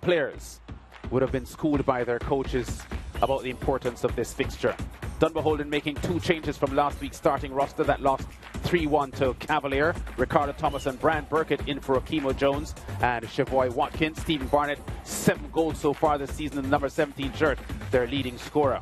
players would have been schooled by their coaches about the importance of this fixture. Dunbeholden making two changes from last week's starting roster that lost 3-1 to Cavalier. Ricardo Thomas and Brand Burkett in for Akimo Jones and Chavoy Watkins. Stephen Barnett, seven goals so far this season in the number 17 shirt, their leading scorer.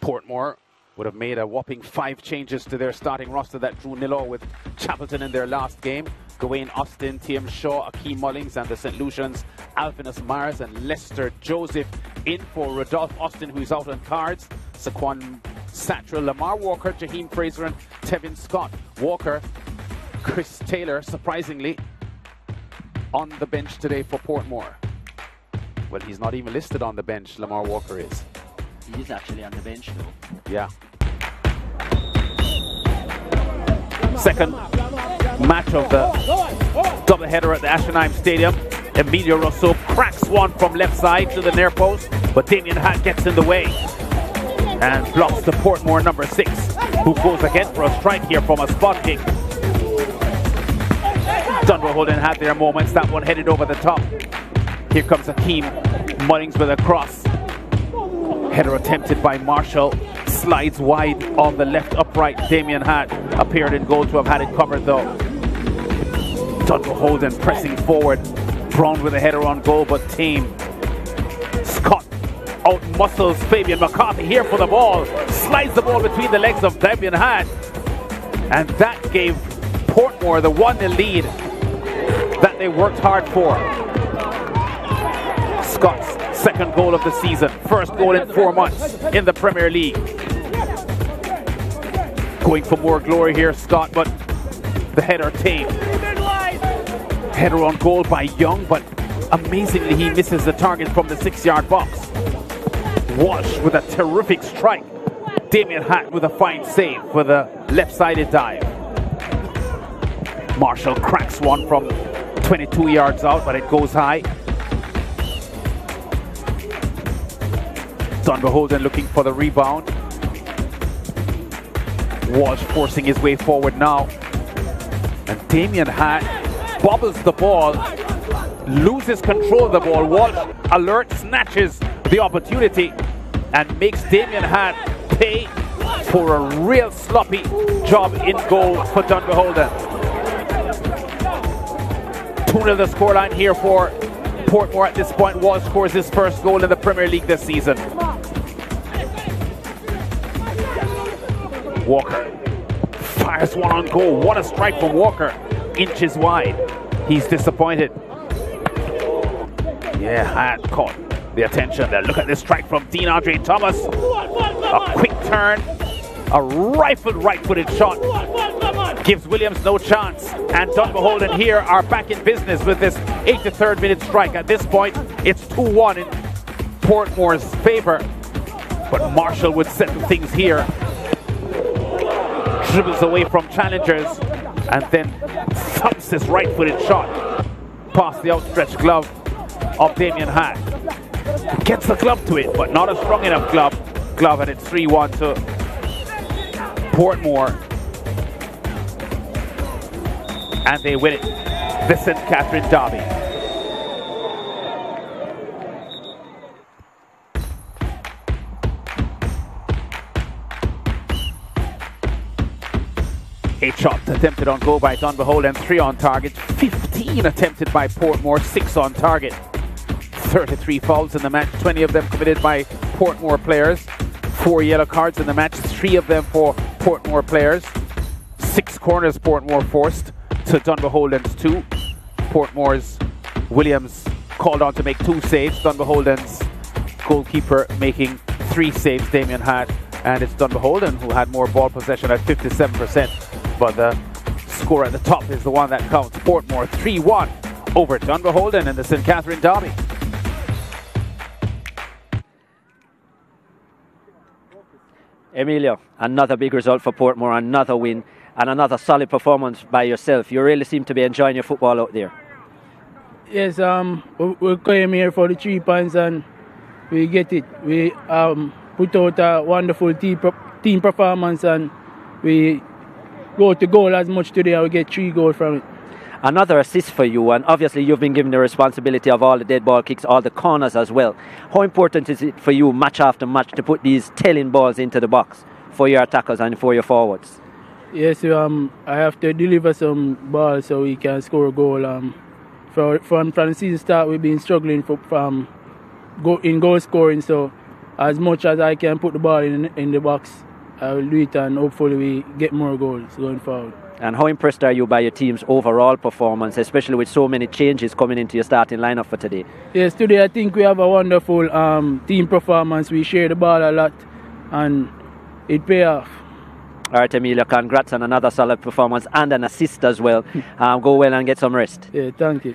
Portmore would have made a whopping five changes to their starting roster that drew nil with Chapelton in their last game. Gawain Austin, Tim Shaw, Akeem Mullings, and the St. Lucians, Alvinus Myers and Lester Joseph in for Rodolph Austin, who's out on cards. Saquon Satra, Lamar Walker, Jaheim Fraser, and Tevin Scott. Walker, Chris Taylor, surprisingly, on the bench today for Portmore. Well, he's not even listed on the bench, Lamar Walker is. He is actually on the bench, though. Yeah. Second match of the double header at the Aschenheim Stadium. Emilio Rosso cracks one from left side to the near post, but Damien Hatt gets in the way and blocks the Portmore number six, who goes again for a strike here from a spot kick. Dunbeholden had their moments, that one headed over the top. Here comes Akeem Mullings with a cross. Header attempted by Marshall. Slides wide on the left upright. Damien Hart appeared in goal to have had it covered though. Dunbeholden pressing forward. Brown with a header on goal, but team. Scott out muscles Fabian McCarthy here for the ball. Slides the ball between the legs of Damien Hart. And that gave Portmore the 1 0 lead that they worked hard for. Scott's second goal of the season, first goal in four months in the Premier League. Going for more glory here, Scott, but the header tame. Header on goal by Young, but amazingly he misses the target from the six-yard box. Walsh with a terrific strike. Damien Hatt with a fine save for the left-sided dive. Marshall cracks one from 22 yards out, but it goes high. Dunbeholden looking for the rebound. Walsh forcing his way forward now. And Damien Hatt bobbles the ball, loses control of the ball. Walsh alert, snatches the opportunity, and makes Damien Hatt pay for a real sloppy job in goal for Dunbar Dunbeholden. 2 the scoreline here for Portmore at this point. Walsh scores his first goal in the Premier League this season. Walker fires one on goal. What a strike from Walker. Inches wide. He's disappointed. Yeah, Hatt caught the attention there. Look at this strike from Dean Andre Thomas. A quick turn. A rifled right-footed shot. Gives Williams no chance. And Dunbeholden here are back in business with this 83rd minute strike. At this point, it's 2-1 in Portmore's favour. But Marshall would settle things here dribbles away from challengers and then thumps this right-footed shot past the outstretched glove of Damien Hatt. Gets the glove to it, but not a strong enough glove. Glove and it's 3-1 to Portmore. And they win it. The St. Catherine Derby. Eight shots attempted on goal by Dunbeholden, three on target. 15 attempted by Portmore, six on target. 33 fouls in the match, 20 of them committed by Portmore players. Four yellow cards in the match, three of them for Portmore players. Six corners Portmore forced to Dunbeholden's two. Portmore's Williams called on to make two saves. Dunbeholden's goalkeeper making three saves, Damien Hatt. And it's Dunbeholden who had more ball possession at 57% but the score at the top is the one that counts. Portmore 3-1 over Dunbeholden in the St. Catherine Derby. Emilio, another big result for Portmore, another win, and another solid performance by yourself. You really seem to be enjoying your football out there. Yes, um, we came here for the three points and we get it. We um, put out a wonderful team, team performance and we go to goal as much today I will get three goals from it. Another assist for you, and obviously you've been given the responsibility of all the dead ball kicks, all the corners as well. How important is it for you, match after match, to put these telling balls into the box for your attackers and for your forwards? Yes, um, I have to deliver some balls so we can score a goal. Um, for, from, from the season start, we've been struggling for, from go, in goal scoring, so as much as I can put the ball in, in the box, I will do it and hopefully we get more goals going forward. And how impressed are you by your team's overall performance, especially with so many changes coming into your starting lineup for today? Yes, today I think we have a wonderful um, team performance. We share the ball a lot and it pay off. All right, Emilio, congrats on another solid performance and an assist as well. um, go well and get some rest. Yeah, thank you.